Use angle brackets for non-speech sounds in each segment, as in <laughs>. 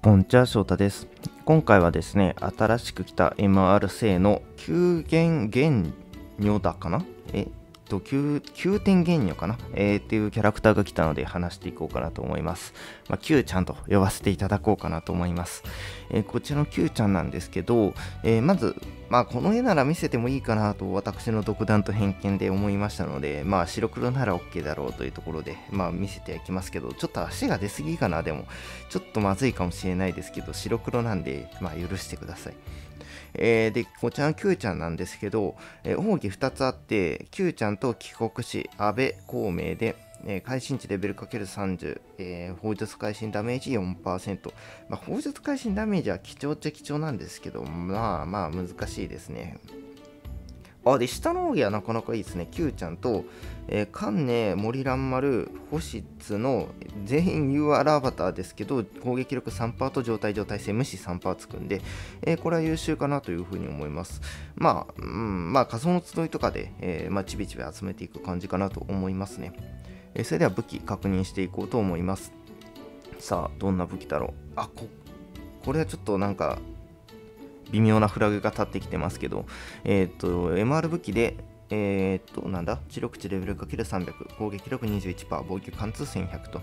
こんちは翔太です。今回はですね新しく来た MR 製の9元原女だかな？えっと 9, 9点原女かな、えー、っていうキャラクターが来たので話していこうかなと思います、まあ、Q ちゃんと呼ばせていただこうかなと思います、えー、こちらの Q ちゃんなんですけど、えー、まずまあこの絵なら見せてもいいかなと私の独断と偏見で思いましたのでまあ白黒なら OK だろうというところでまあ見せていきますけどちょっと足が出すぎかなでもちょっとまずいかもしれないですけど白黒なんでまあ許してください。えー、で、こちらの Q ちゃんなんですけど、えー、奥義2つあって、Q ちゃんと帰国子、安倍孔明で、えー、会心値レベル ×30、えー、砲術会心ダメージ4%。まあ、砲術会心ダメージは貴重っちゃ貴重なんですけど、まあまあ難しいですね。あ、で、下の奥義はなかなかいいですね。Q ちゃんと、えー、カンネ、森蘭丸、星津の全員 UR アバターですけど、攻撃力3%と状態状態性無視3%つくんで、えー、これは優秀かなというふうに思います。まあ、うん、まあ仮想の集いとかで、えー、まあ、ちびちび集めていく感じかなと思いますね。えそれでは武器確認していこうと思います。さあ、どんな武器だろう。あ、こ、これはちょっとなんか、微妙なフラグが立ってきてますけど、えっ、と、MR 武器で、えー、っと、なんだ？知力値レベル ×300、攻撃力21%、防御貫通1100と。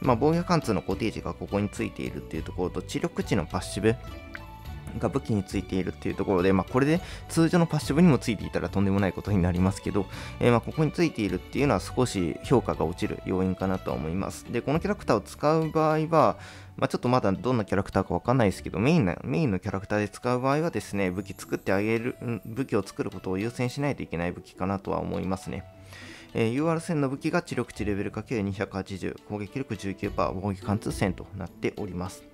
まあ、防御貫通の固定値がここについているっていうところと、知力値のパッシブが武器についているっていうところで、まあ、これで通常のパッシブにもついていたらとんでもないことになりますけど、えー、まここについているっていうのは少し評価が落ちる要因かなとは思います。で、このキャラクターを使う場合は、まあ、ちょっとまだどんなキャラクターかわかんないですけど、メインな、メインのキャラクターで使う場合はですね、武器作ってあげる、武器を作ることを優先しないといけない武器かなとは思いますね。えー、UR 線の武器が知力値レベル ×280、攻撃力19%、防御貫通線となっております。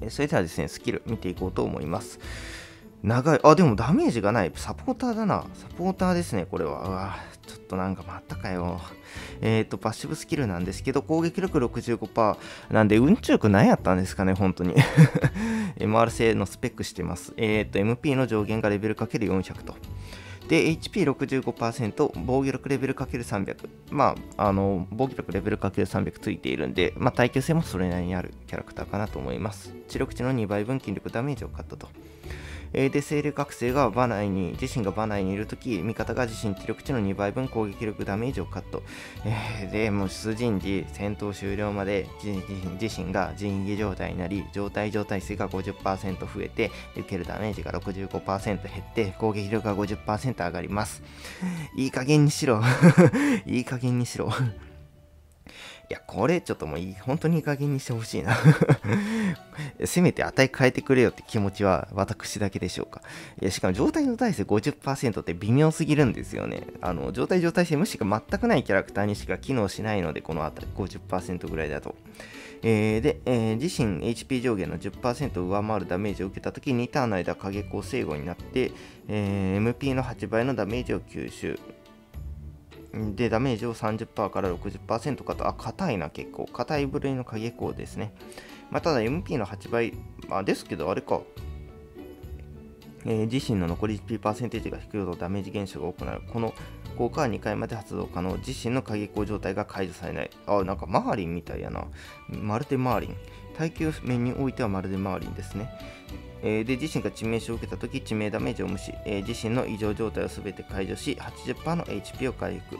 えそれではですね、スキル見ていこうと思います。長い、あ、でもダメージがない。サポーターだな。サポーターですね、これは。うわちょっとなんかまったかよ。えっ、ー、と、パッシブスキルなんですけど、攻撃力65%なんで、うんちゅうく何やったんですかね、本当に。<laughs> MR 製のスペックしてます。えっ、ー、と、MP の上限がレベル ×400 と。で、HP65%、防御力レベル ×300。まあ、あの、防御力レベル ×300 ついているんで、まあ、耐久性もそれなりにあるキャラクターかなと思います。知力値の2倍分筋力ダメージをカットと。えー、で、精霊学生が場内に、自身が場内にいるとき、味方が自身知力値の2倍分攻撃力ダメージをカット。えー、で、もう出陣時、戦闘終了まで自身が陣技状態になり、状態状態数が50%増えて、受けるダメージが65%減って、攻撃力が50%上がります。いい加減にしろ。<laughs> いい加減にしろ。いや、これちょっともういい、本当にいい加減にしてほしいな <laughs> せめて値変えてくれよって気持ちは私だけでしょうか。いや、しかも状態の耐性50%って微妙すぎるんですよね。あの、状態状態性無視が全くないキャラクターにしか機能しないので、この値50%ぐらいだと。えー、で、えー、自身 HP 上限の10%を上回るダメージを受けたとき、2ターンの間影光制御になって、えー、MP の8倍のダメージを吸収。で、ダメージを30%から60%かと、あ、硬いな、結構。硬い部類の影光ですね。まあ、ただ MP の8倍、まあ、ですけど、あれか。えー、自身の残り HP パーセンテージが低いほどダメージ減少が多くなる。この効果は2回まで発動可能。自身の影光状態が解除されない。あ、なんかマーリンみたいやな。まるでマーリン。耐久面においてはまるでマーリンですね。えー、で自身が致命傷を受けたとき致命ダメージを無視、えー、自身の異常状態をすべて解除し80%の HP を回復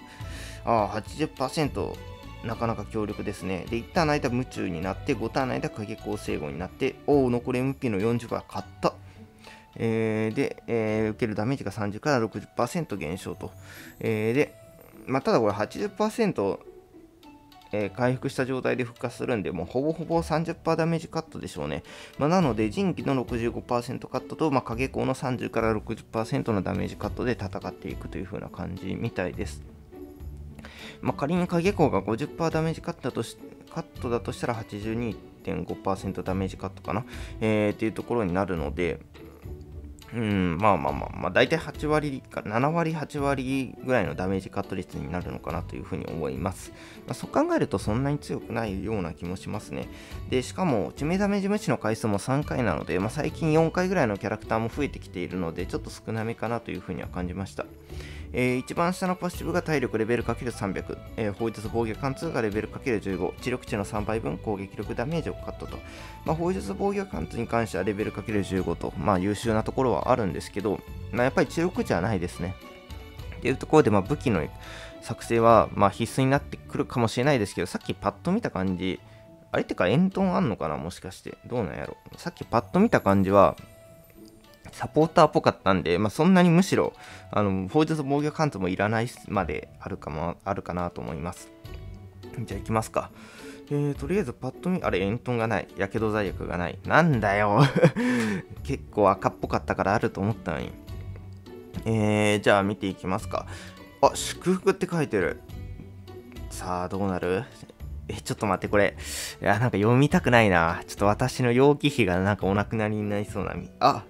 ああ80%なかなか強力ですねで1ターンの間夢中になって5ターンの間影光制御になっておお残り MP の40%勝ったえー、で、えー、受けるダメージが30から60%減少と。えー、で、まあ、ただこれ80%えー、回復した状態で復活するんで、もうほぼほぼ30%ダメージカットでしょうね。まあ、なので、人気の65%カットと、まあ、影光の30から60%のダメージカットで戦っていくという風な感じみたいです。まあ、仮に影光が50%ダメージカットだとしカットだとしたら82.5%ダメージカットかな、えー、っていうところになるので、うん、まあまあまあ、まあ、大体8割か、7割、8割ぐらいのダメージカット率になるのかなというふうに思います。まあ、そう考えるとそんなに強くないような気もしますね。で、しかも、致命ダメージ無視の回数も3回なので、まあ、最近4回ぐらいのキャラクターも増えてきているので、ちょっと少なめかなというふうには感じました。えー、一番下のパッシブが体力レベル ×300、えー、法術防御貫通がレベル ×15、知力値の3倍分攻撃力ダメージをカットと。まあ、法術防御貫通に関してはレベル ×15 と、まあ、優秀なところはあるんですけど、まあ、やっぱり知力値はないですね。っていうところで、まあ、武器の作成は、まあ、必須になってくるかもしれないですけど、さっきパッと見た感じ、あれってか、煙遁あんのかな？もしかして。どうなんやろさっきパッと見た感じは、サポーターっぽかったんで、まあ、そんなにむしろ、あの、法術防御貫通もいらないまであるかも、あるかなと思います。じゃあ行きますか。えー、とりあえずパッと見、あれ、煙遁がない。やけど罪悪がない。なんだよ <laughs> 結構赤っぽかったからあると思ったのに。えー、じゃあ見ていきますか。あ、祝福って書いてる。さあ、どうなる？え、ちょっと待って、これ。いや、なんか読みたくないな。ちょっと私の容器費がなんかお亡くなりになりそうな。あ、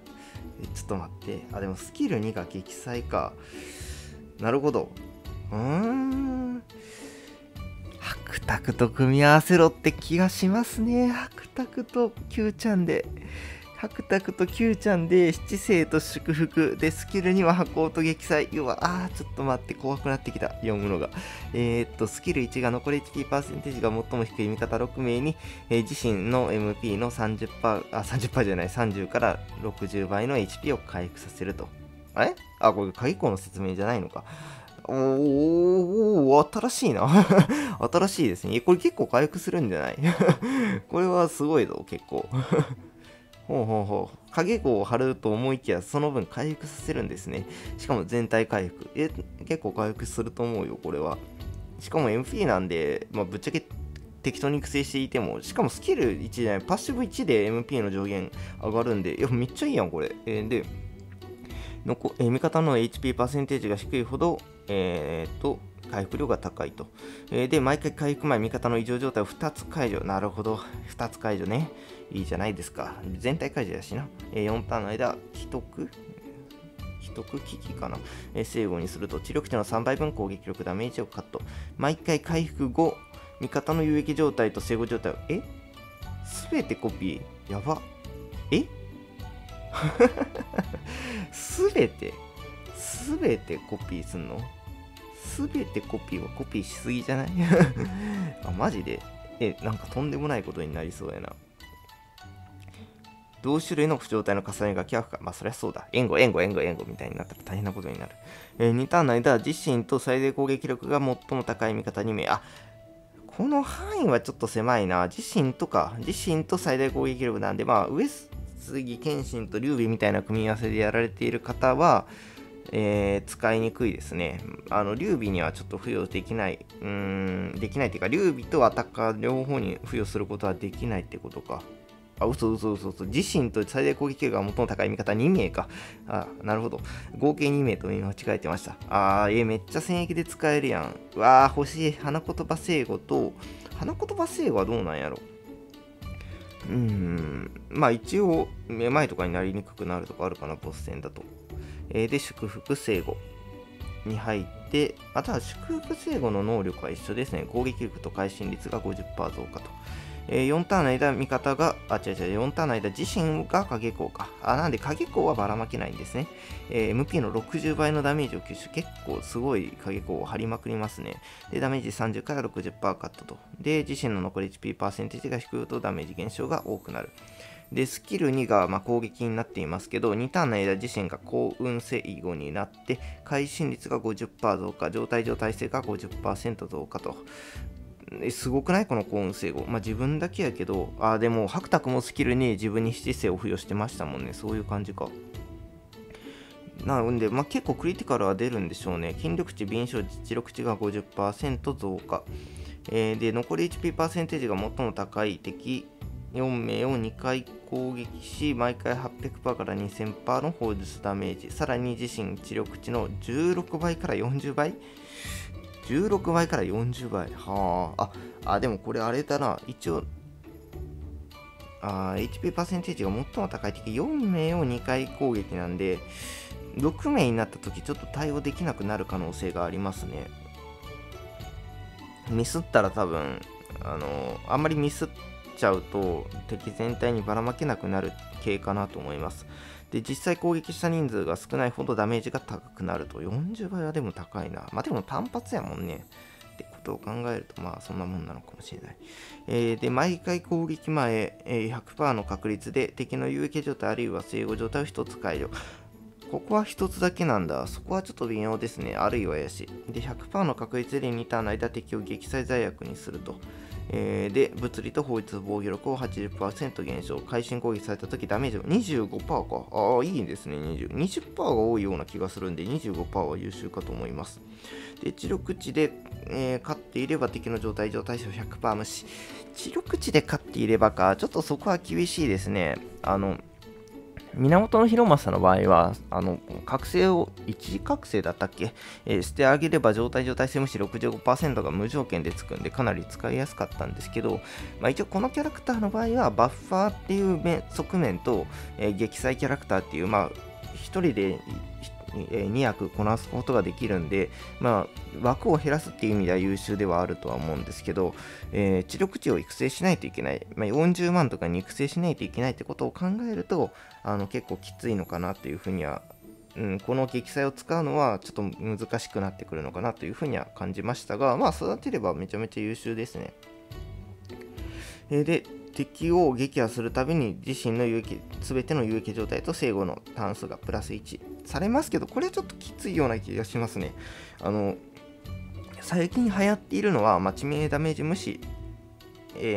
ちょっと待って。あ、でもスキル2が撃砕か。なるほど。うーん。白卓と組み合わせろって気がしますね。白卓と Q ちゃんで。白クと Q ちゃんで七星と祝福でスキルには箱と撃砕要はあーちょっと待って怖くなってきた。読むのが。えー、っとスキル1が残り HP パーセンテージが最も低い味方。6名に、えー、自身の MP の30%あ30%じゃない。30から60倍の HP を回復させると。あれ？あこれ鍵子の説明じゃないのか。おー、新しいな。<laughs> 新しいですね。これ結構回復するんじゃない？<laughs> これはすごいぞ、結構。ほうほうほう。影子を貼ると思いきや、その分回復させるんですね。しかも全体回復。え、結構回復すると思うよ、これは。しかも MP なんで、まあ、ぶっちゃけ適当に育成していても、しかもスキル1じゃない、パッシブ1で MP の上限上がるんで、いや、めっちゃいいやん、これ。えー、で、のこえー、味方の HP パーセンテージが低いほど、えー、っと、回復量が高いと。えー、で、毎回回復前、味方の異常状態を2つ解除。なるほど。2つ解除ね。いいじゃないですか。全体解除やしな。えー、4ターンの間、既得？既得？危機かな、えー、正誤にすると、知力値の3倍分攻撃力ダメージをカット。毎回回復後、味方の有益状態と正誤状態を、え？すべてコピーやば。え？<laughs> すべて？すべてコピーすんの？すべてコピーはコピーしすぎじゃない？<laughs> あ、マジで？え、なんかとんでもないことになりそうやな。同種類の不状態の重ねが恐怖か？まあそりゃそうだ。援護、援護、援護、援護みたいになったら大変なことになる。えー、2ターンの間、自身と最大攻撃力が最も高い味方2名。あ、この範囲はちょっと狭いな。自身とか、自身と最大攻撃力なんで、まあ上杉謙信と劉備みたいな組み合わせでやられている方は、えー、使いにくいですね。あの、劉備にはちょっと付与できない、うーん、できないっていうか、劉備とアタッカー両方に付与することはできないってことか。あ、嘘嘘嘘嘘。自身と最大攻撃力が最も高い味方2名か。あ、なるほど。合計2名と間違えてました。あー、えー、めっちゃ戦役で使えるやん。うわー、欲しい。花言葉聖語と、花言葉聖語はどうなんやろうーん。まあ一応、めまいとかになりにくくなるとかあるかな、ボス戦だと。えー、で、祝福聖語に入って、あとは祝福聖語の能力は一緒ですね。攻撃力と会心率が50%増加と。えー、4ターンの間、味方が、あ、違う違う、4ターンの間、自身が影光か。あ、なんで影光はばらまけないんですね。えー、MP の60倍のダメージを吸収。結構すごい影光を張りまくりますね。で、ダメージ30から60%カットと。で、自身の残り HP パーセンテージが低いとダメージ減少が多くなる。で、スキル2がま攻撃になっていますけど、2ターンの間自身が幸運性語になって、会心率が50%増加、状態上耐性が50%増加と。すごくない？この幸運性語。まあ自分だけやけど、あ、でも、白クもスキルに自分に七星を付与してましたもんね。そういう感じか。なので、まあ、結構クリティカルは出るんでしょうね。筋力値、敏捷、実力値が50%増加。えー、で、残り HP パーセンテージが最も高い敵4名を2回攻撃し、毎回800%から2000%の砲術ダメージ、さらに自身知力値の16倍から40倍 ?16 倍から40倍。はあ。あ、でもこれあれだな。一応、あ HP パーセンテージが最も高い敵4名を2回攻撃なんで、6名になった時ちょっと対応できなくなる可能性がありますね。ミスったら多分、あのあんまりミスっちゃうと敵全体にばらまけなくなる系かなと思います。で、実際攻撃した人数が少ないほどダメージが高くなると。40倍はでも高いな。まあでも単発やもんね。ってことを考えると、まあそんなもんなのかもしれない。えー、で、毎回攻撃前、え、100%の確率で敵の有益状態あるいは生後状態を1つ解除。ここは1つだけなんだ。そこはちょっと微妙ですね。あるいはやしい。で、100%の確率で2ターンの間敵を撃砕罪悪にすると。えー、で、物理と法律防御力を80%減少。会心攻撃された時ダメージが25%か。ああ、いいですね。20%, 20が多いような気がするんで、25%は優秀かと思います。で、知力値で、えー、勝っていれば敵の状態上対象100%無視。知力値で勝っていればか。ちょっとそこは厳しいですね。あの、源広正の場合は、あの、覚醒を一時覚醒だったっけ、えー、してあげれば状態状態性無視65%が無条件でつくんでかなり使いやすかったんですけど、まあ、一応このキャラクターの場合はバッファーっていう側面と、えー、撃砕キャラクターっていう、まあ、一人で2役こなすことができるんで、まあ、枠を減らすっていう意味では優秀ではあるとは思うんですけど、えー、知力値を育成しないといけない、まあ、40万とかに育成しないといけないってことを考えると、あの結構きついのかなというふうには、うん、この撃砕を使うのはちょっと難しくなってくるのかなというふうには感じましたが、まあ、育てればめちゃめちゃ優秀ですね。えー、で、敵を撃破するたびに自身の有益、全ての有益状態と生後の単数がプラス1されますけど、これはちょっときついような気がしますね。あの、最近流行っているのは、まあ、致命ダメージ無視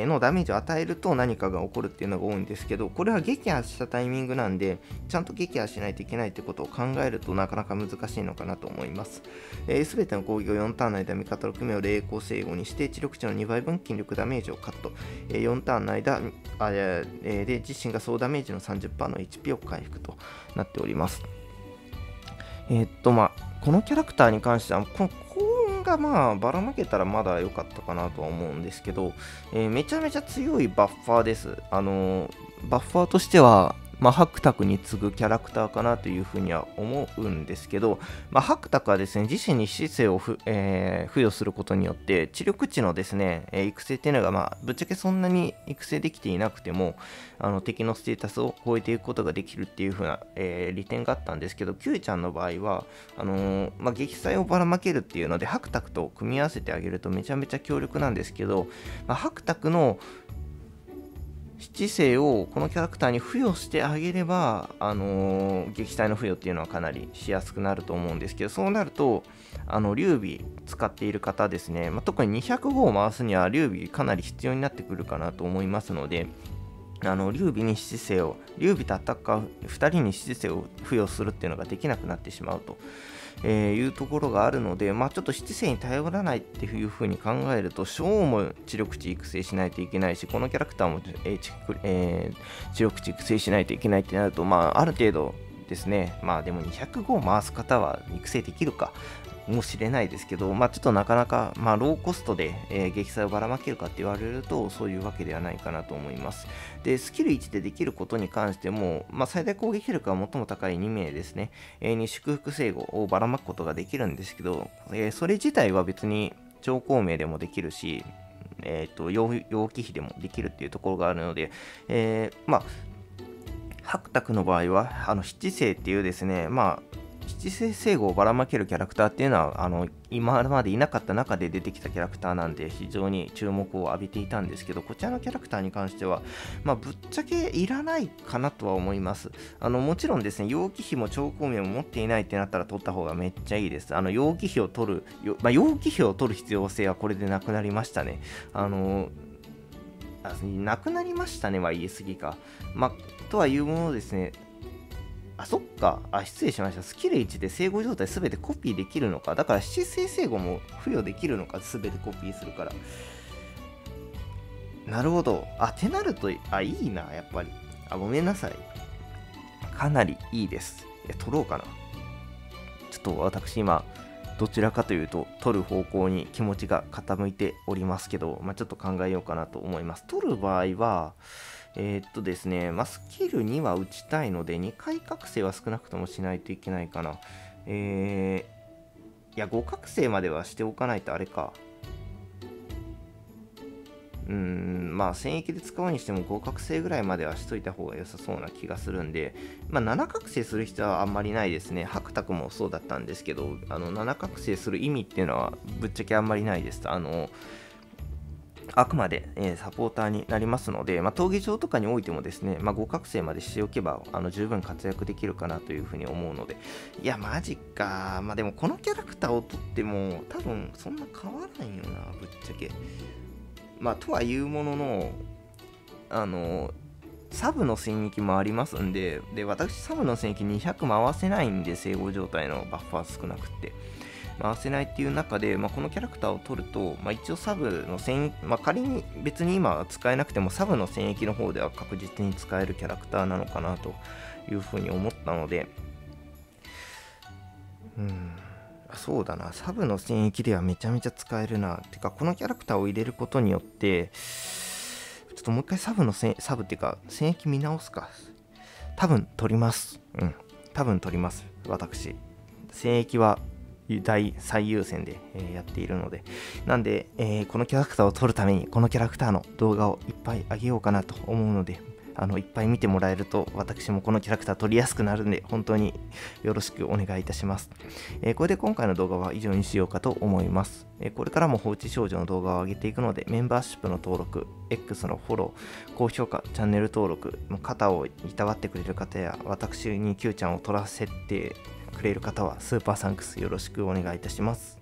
のダメージを与えると何かが起こるっていうのが多いんですけど、これは撃破したタイミングなんで、ちゃんと撃破しないといけないってことを考えるとなかなか難しいのかなと思います。えー、べ、ての攻撃を4ターンの間、味方6名を霊光制御にして、知力値の2倍分筋力ダメージをカット。えー、4ターンの間、あえー、で自身が総ダメージの30%の HP を回復となっております。えー、っと、まあ、このキャラクターに関しては、がまあばらまけたらまだ良かったかなとは思うんですけど、えー、めちゃめちゃ強いバッファーです。あのー、バッファーとしては、まあ、ハクタクに次ぐキャラクターかなというふうには思うんですけど、まあ、ハクタクはですね、自身に姿勢をふ、えー、付与することによって、知力値のですね、え、育成っていうのが、まあ、ぶっちゃけそんなに育成できていなくても、あの敵のステータスを超えていくことができるっていうふうな、えー、利点があったんですけど、キュウちゃんの場合は、あのー、まあ、撃砕をばらまけるっていうので、ハクタクと組み合わせてあげるとめちゃめちゃ強力なんですけど、まあ、ハクタクの知性をこのキャラクターに付与してあげれば、あのー、撃退の付与っていうのはかなりしやすくなると思うんですけど、そうなると、あの、劉備使っている方ですね、まあ、特に200号を回すには劉備かなり必要になってくるかなと思いますので、あの、劉備に七星を、劉備とアタッカー2人に七星を付与するっていうのができなくなってしまうと。えー、いうところがあるので、まあ、ちょっと七星に頼らないっていうふうに考えると、小も知力値育成しないといけないし、このキャラクターも、えーえー、知力値育成しないといけないってなると、まあ、ある程度ですね、まあでも205を回す方は育成できるか、もしれないですけど、まあ、ちょっとなかなか、まあ、ローコストで、えー、撃砕をばらまけるかって言われると、そういうわけではないかなと思います。で、スキル1でできることに関しても、まあ、最大攻撃力が最も高い2名ですね、えー、に祝福制御をばらまくことができるんですけど、えー、それ自体は別に超高名でもできるし、えっ、ー、と、容器費でもできるっていうところがあるので、えー、まあ、白卓の場合は、あの、七星っていうですね、まあ、七星星語をばらまけるキャラクターっていうのはあの今までいなかった中で出てきたキャラクターなんで非常に注目を浴びていたんですけどこちらのキャラクターに関しては、まあ、ぶっちゃけいらないかなとは思います。あのもちろんですね容器費も超光明も持っていないってなったら取った方がめっちゃいいです。あの容器費を取る、まあ、容器費を取る必要性はこれでなくなりましたね。あのなくなりましたねは言い過ぎか。まあ、とはいうものですね、あ、そっか。あ、失礼しました。スキル1で生後状態すべてコピーできるのか。だから、七星生後も付与できるのか。すべてコピーするから。なるほど。あ、てなると、あ、いいな、やっぱり。あ、ごめんなさい。かなりいいです。え、取ろうかな。ちょっと私今、どちらかというと、取る方向に気持ちが傾いておりますけど、まあ、ちょっと考えようかなと思います。取る場合は、えー、っとですね、まあ、スキル2は打ちたいので、2回覚醒は少なくともしないといけないかな。えー、いや、5覚醒まではしておかないとあれか。うんまあ戦役で使うにしても合格性ぐらいまではしといた方が良さそうな気がするんで、まあ、7覚醒する必要はあんまりないですね白卓もそうだったんですけどあの7覚醒する意味っていうのはぶっちゃけあんまりないですあのあくまで、えー、サポーターになりますので、まあ、闘技場とかにおいてもですね、まあ、合格生までしておけばあの十分活躍できるかなというふうに思うので、いや、マジか。まあ、でもこのキャラクターをとっても、多分そんな変わらんよな、ぶっちゃけ。まあ、とはいうものの、あの、サブの戦役もありますんで、で、私、サブの戦役200回せないんで、整合状態のバッファー少なくって。回せないっていう中で、まあ、このキャラクターを取ると、まあ、一応サブの戦役、まあ、仮に別に今は使えなくてもサブの戦役の方では確実に使えるキャラクターなのかなというふうに思ったので、うん、そうだな、サブの戦役ではめちゃめちゃ使えるな。てか、このキャラクターを入れることによって、ちょっともう一回サブのサブっていうか、戦役見直すか。多分取ります。うん。多分取ります。私。戦役は大最優先で、え、やっているので、なんで、えー、このキャラクターを撮るために、このキャラクターの動画をいっぱいあげようかなと思うので、あのいっぱい見てもらえると私もこのキャラクター撮りやすくなるんで本当によろしくお願いいたします、えー、これで今回の動画は以上にしようかと思います、えー、これからも放置少女の動画を上げていくのでメンバーシップの登録 X のフォロー高評価チャンネル登録肩をいたわってくれる方や私に Q ちゃんを撮らせてくれる方はスーパーサンクスよろしくお願いいたします。